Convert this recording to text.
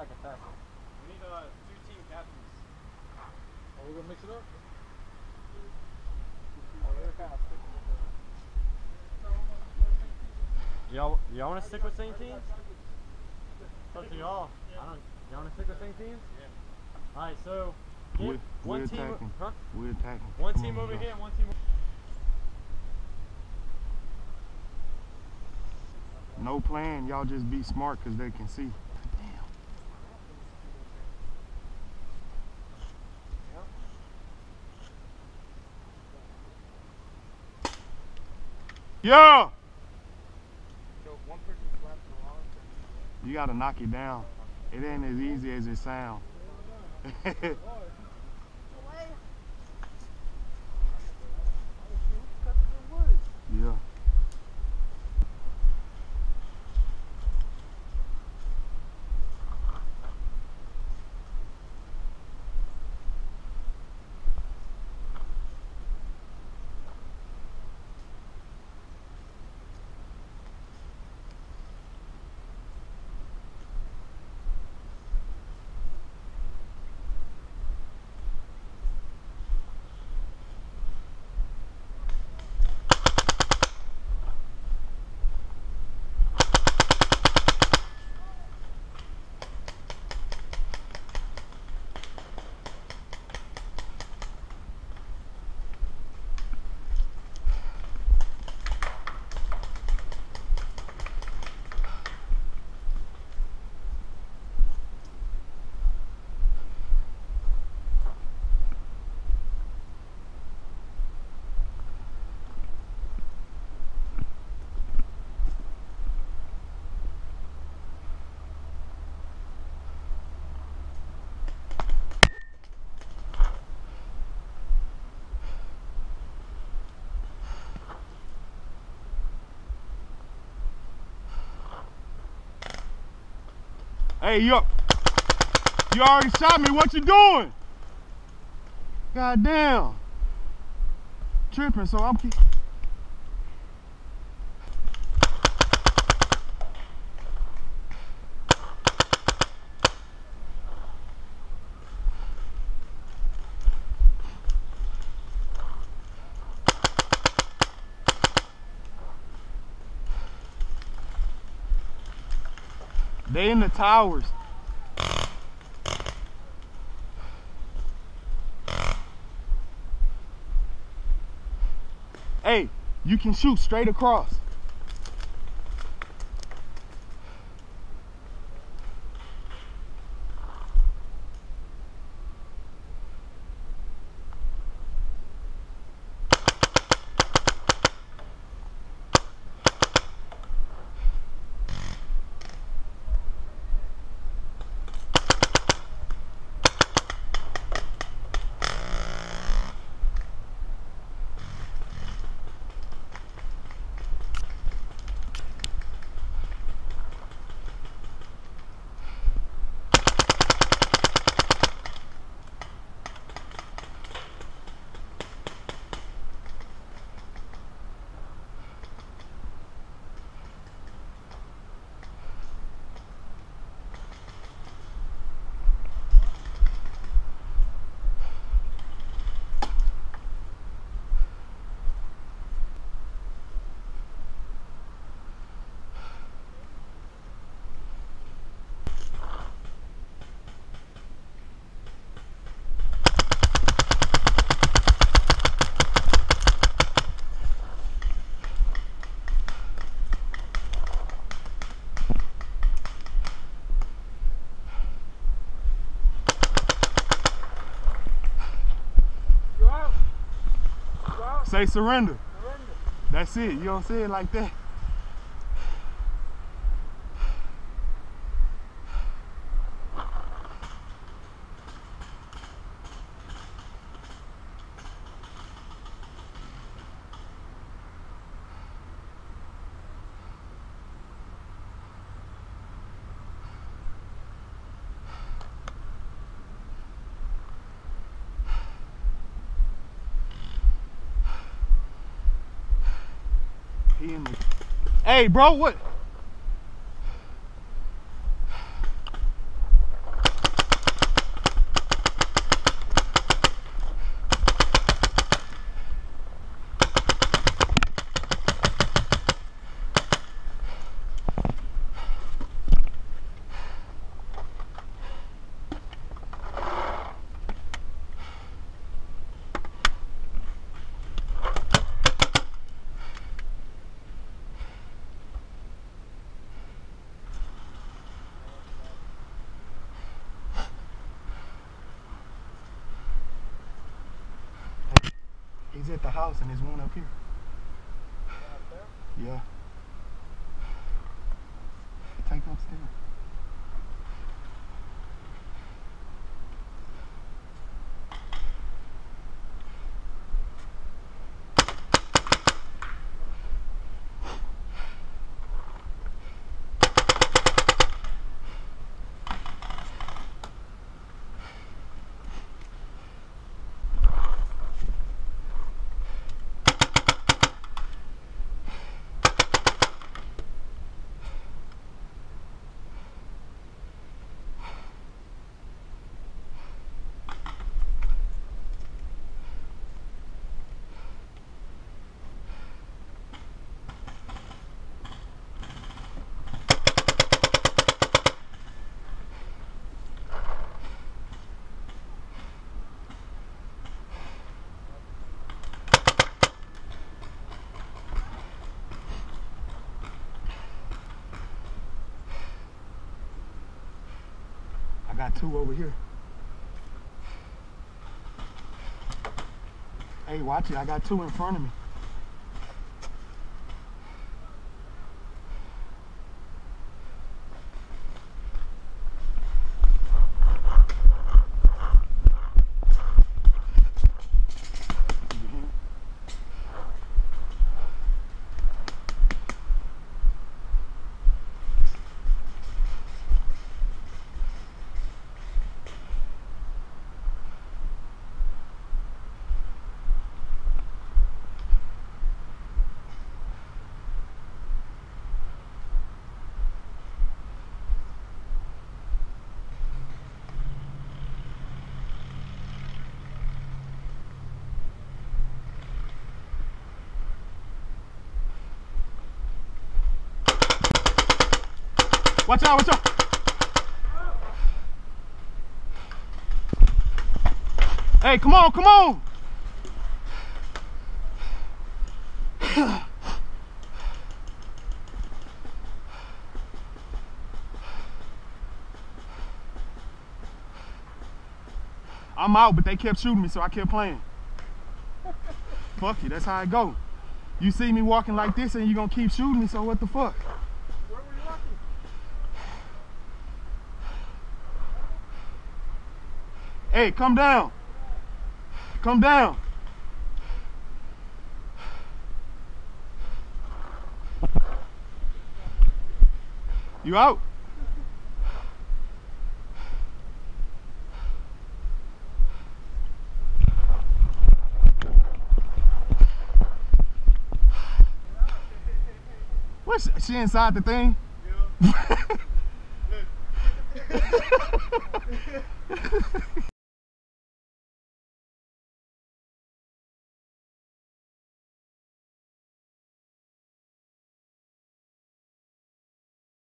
like a fast one. We need uh, two team captains. Are we gonna mix it up? They're kind of sticking with the. Y'all, y'all want to stick with same teams? It's up to y'all. I don't. Y'all want to stick with same teams? Yeah. All right. So, We're, one we're team. attacking. Huh? We're attacking. One team on, over here, one team. No plan. Y'all just be smart because they can see. Yeah. So one person slaps the wall. You gotta knock it down. It ain't as easy as it sounds. yeah. Hey, you You already shot me. What you doing? God damn. Tripping, so I'm keep. They in the towers. Hey, you can shoot straight across. You out. You out. Say surrender. Surrender. That's it. You don't say it like that. The. Hey, bro, what? He's at the house and there's one up here. Yeah. Take him upstairs. Got two over here. Hey, watch it. I got two in front of me. You hear it? Watch out, watch out. Hey, come on, come on. I'm out, but they kept shooting me, so I kept playing. fuck you, that's how it go. You see me walking like this and you're gonna keep shooting me, so what the fuck? Where were you walking? Hey, come down. Come down. You out? What's she inside the thing?